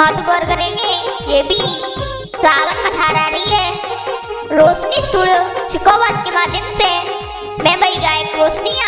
करेंगे, ये भी सावन मठा रही है। रोशनी स्टूडियो चिकोबाद के माध्यम से। मैं भाई गायक रोशनी।